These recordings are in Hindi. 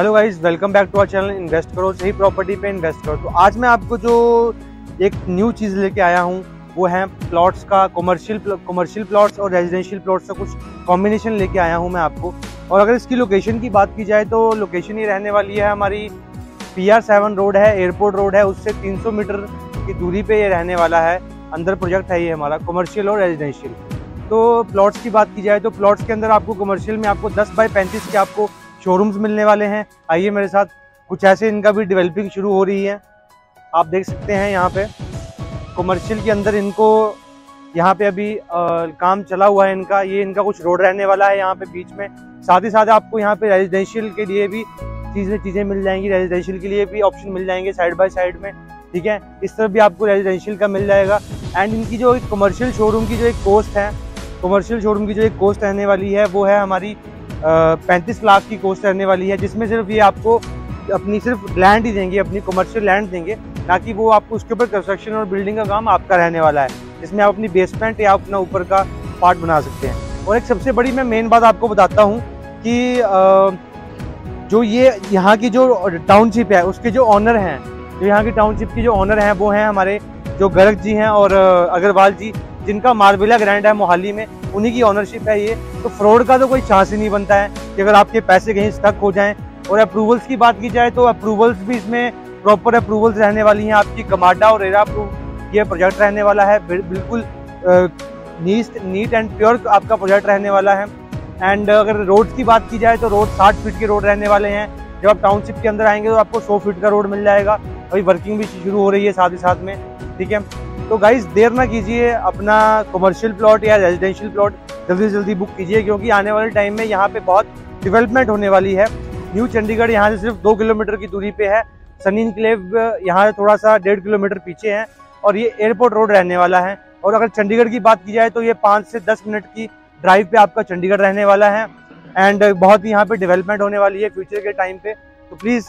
Hello guys, welcome back to our channel, invest करो, सही प्रॉपर्टी पे इन्वेस्ट करो। तो आज मैं आपको जो एक न्यू चीज़ लेके आया हूँ, वो है प्लॉट्स का कमर्शियल कमर्शियल प्लॉट्स और रेजिडेंशियल प्लॉट्स का कुछ कॉम्बिनेशन लेके आया हूँ मैं आपको। और अगर इसकी लोकेशन की बात की जाए तो लोकेशन ही रहने वाली है हमारी पी आर सेवन रोड है एयरपोर्ट रोड है, उससे 300 मीटर की दूरी पे ये रहने वाला है। अंदर प्रोजेक्ट है ये हमारा कमर्शियल और रेजिडेंशियल तो प्लॉट्स की बात की जाए तो प्लॉट्स के अंदर आपको कमर्शियल में आपको 10 बाई 35 के आपको शोरूम्स मिलने वाले हैं। आइए मेरे साथ कुछ ऐसे इनका भी डेवलपिंग शुरू हो रही है। आप देख सकते हैं यहाँ पे कमर्शियल के अंदर इनको यहाँ पे अभी आ, काम चला हुआ है इनका। ये इनका कुछ रोड रहने वाला है यहाँ पे बीच में। साथ ही साथ आपको यहाँ पे रेजिडेंशियल के लिए भी चीज़ें चीज़ें मिल जाएँगी। रेजिडेंशियल के लिए भी ऑप्शन मिल जाएँगे साइड बाय साइड में। ठीक है? इस तरफ़ भी आपको रेजिडेंशियल का मिल जाएगा। एंड इनकी जो कमर्शियल शोरूम की जो एक कोस्ट है कमर्शियल शोरूम की जो एक कोस्ट रहने वाली है वो है हमारी पैंतीस लाख की कोस्ट रहने वाली है, जिसमें सिर्फ़ ये आपको अपनी सिर्फ़ लैंड ही देंगे, अपनी कमर्शियल लैंड देंगे, ना कि वो आपको उसके ऊपर कंस्ट्रक्शन और बिल्डिंग का काम आपका रहने वाला है, जिसमें आप अपनी बेसमेंट या अपना ऊपर का पार्ट बना सकते हैं। और एक सबसे बड़ी मैं मेन बात आपको बताता हूँ कि जो ये यहाँ की जो टाउनशिप है, उसके जो ऑनर हैं, जो यहाँ की टाउनशिप की जो ऑनर हैं, वो हैं हमारे जो गर्ग जी हैं और अग्रवाल जी जिनका मारविला ग्रैंड है मोहाली में, उन्हीं की ऑनरशिप है ये। तो फ्रॉड का तो कोई चांस ही नहीं बनता है कि अगर आपके पैसे कहीं स्टक हो जाएँ। और अप्रूवल्स की बात की जाए तो अप्रूवल्स भी इसमें प्रॉपर अप्रूवल्स रहने वाली हैं। आपकी कमाडा और रेरा अप्रूव ये प्रोजेक्ट रहने वाला है। बिल्कुल नीट नीट एंड प्योर आपका प्रोजेक्ट रहने वाला है। एंड अगर रोड की बात की जाए तो रोड साठ फीट के रोड रहने वाले हैं। जब आप टाउनशिप के अंदर आएँगे तो आपको सौ फीट का रोड मिल जाएगा। अभी वर्किंग भी शुरू हो रही है साथ ही साथ में। ठीक है? तो गाइज़ देर ना कीजिए अपना कमर्शियल प्लॉट या रेजिडेंशियल प्लॉट जल्दी से जल्दी बुक कीजिए, क्योंकि आने वाले टाइम में यहाँ पे बहुत डेवलपमेंट होने वाली है। न्यू चंडीगढ़ यहाँ से सिर्फ़ दो किलोमीटर की दूरी पे है। सनी इनक्लेव यहाँ से थोड़ा सा डेढ़ किलोमीटर पीछे है और ये एयरपोर्ट रोड रहने वाला है। और अगर चंडीगढ़ की बात की जाए तो ये पाँच से दस मिनट की ड्राइव पे आपका चंडीगढ़ रहने वाला है। एंड बहुत ही यहाँ पे डेवलपमेंट होने वाली है फ्यूचर के टाइम पे। तो प्लीज़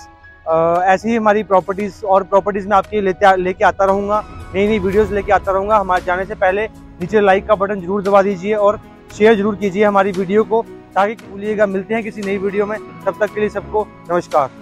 ऐसी ही हमारी प्रॉपर्टीज़ और प्रॉपर्टीज़ में आपके लेते लेके आता रहूँगा। नई नई वीडियोस लेके आता रहूँगा। हमारे जाने से पहले नीचे लाइक का बटन ज़रूर दबा दीजिए और शेयर ज़रूर कीजिए हमारी वीडियो को ताकि भूलिएगा। मिलते हैं किसी नई वीडियो में। तब तक के लिए सबको नमस्कार।